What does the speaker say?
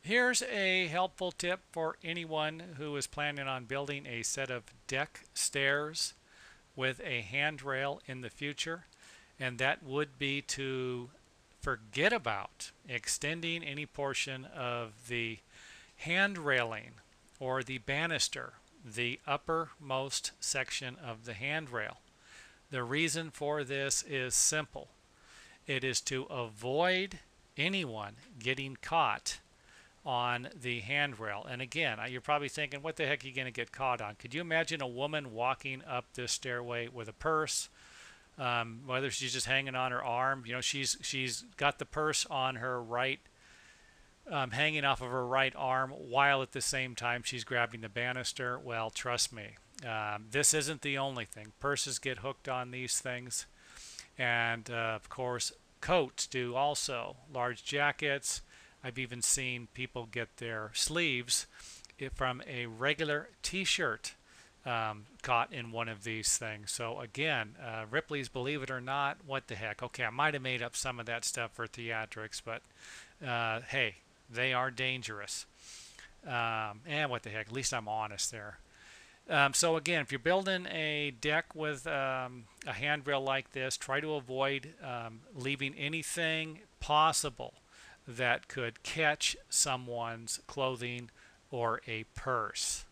Here's a helpful tip for anyone who is planning on building a set of deck stairs with a handrail in the future and that would be to forget about extending any portion of the hand railing or the banister, the uppermost section of the handrail. The reason for this is simple. It is to avoid anyone getting caught on the handrail. And again, you're probably thinking, what the heck are you going to get caught on? Could you imagine a woman walking up this stairway with a purse, um, whether she's just hanging on her arm? You know, she's she's got the purse on her right, um, hanging off of her right arm, while at the same time she's grabbing the banister. Well, trust me, um, this isn't the only thing. Purses get hooked on these things, and uh, of course, coats do also. Large jackets I've even seen people get their sleeves from a regular t-shirt um, caught in one of these things. So again, uh, Ripley's Believe It or Not, what the heck? Okay, I might have made up some of that stuff for theatrics, but uh, hey, they are dangerous. Um, and what the heck? At least I'm honest there. Um, so again, if you're building a deck with um, a handrail like this, try to avoid um, leaving anything possible that could catch someone's clothing or a purse.